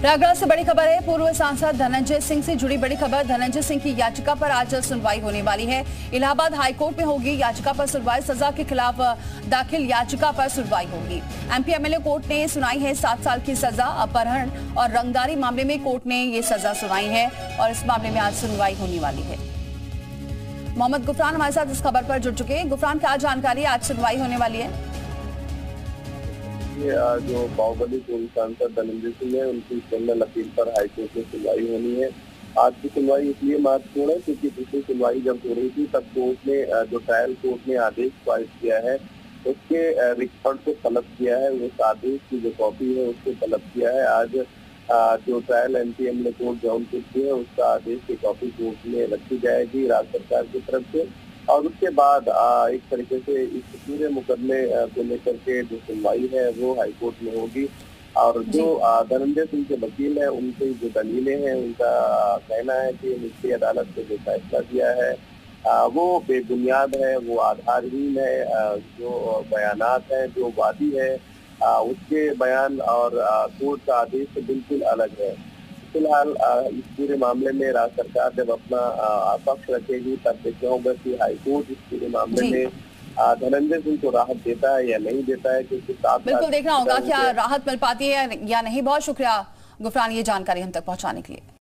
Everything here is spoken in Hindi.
प्रयागराज से बड़ी खबर है, पूर्व सांसद धनंजय सिंह से जुड़ी बड़ी खबर। धनंजय सिंह की याचिका पर आज सुनवाई होने वाली है। इलाहाबाद हाईकोर्ट में होगी याचिका पर सुनवाई, सजा के खिलाफ दाखिल याचिका पर सुनवाई होगी। एमपी एमएलए कोर्ट ने सुनाई है सात साल की सजा, अपहरण और रंगदारी मामले में कोर्ट ने ये सजा सुनाई है और इस मामले में आज सुनवाई होने वाली है। मोहम्मद गुफरान हमारे साथ इस खबर पर जुड़ चुके हैं। गुफरान, क्या जानकारी आज सुनवाई होने वाली है? ये जो बाहुबली पूर्व सांसद धनंजय सिंह है, उनकी क्रिमिनल अपील पर हाईकोर्ट में सुनवाई होनी है। आज की सुनवाई इसलिए महत्वपूर्ण है क्योंकि पिछली सुनवाई जब हो रही थी, तब कोर्ट ने जो ट्रायल कोर्ट ने आदेश पारित किया है, उसके रिकॉर्ड को तलब किया है, उस आदेश की जो कॉपी है उसको तलब किया है। आज जो ट्रायल एनपीएम ने कोर्ट जौनपुर की है, उसका आदेश की कॉपी कोर्ट में रखी जाएगी, राज्य सरकार की तरफ़ से। और उसके बाद एक तरीके से इस पूरे मुकदमे को लेकर के जो सुनवाई है वो हाईकोर्ट में होगी। और जो। धनंजय सिंह के वकील है उनकी जो दलीलें हैं उनका कहना है कि निचली अदालत ने जो फैसला दिया है आ, वो बेबुनियाद है वो आधारहीन है जो बयानात हैं जो वादी है आ, उसके बयान और कोर्ट का आदेश बिल्कुल अलग है। फ़िलहाल इस पूरे मामले में राज्य सरकार जब अपना पक्ष रखेगी तब देखना होगा कि हाईकोर्ट इस पूरे मामले में धनंजय सिंह को राहत देता है या नहीं देता है क्योंकि बिल्कुल देखना होगा क्या राहत मिल पाती है या नहीं। बहुत शुक्रिया गुफरान ये जानकारी हम तक पहुँचाने के लिए।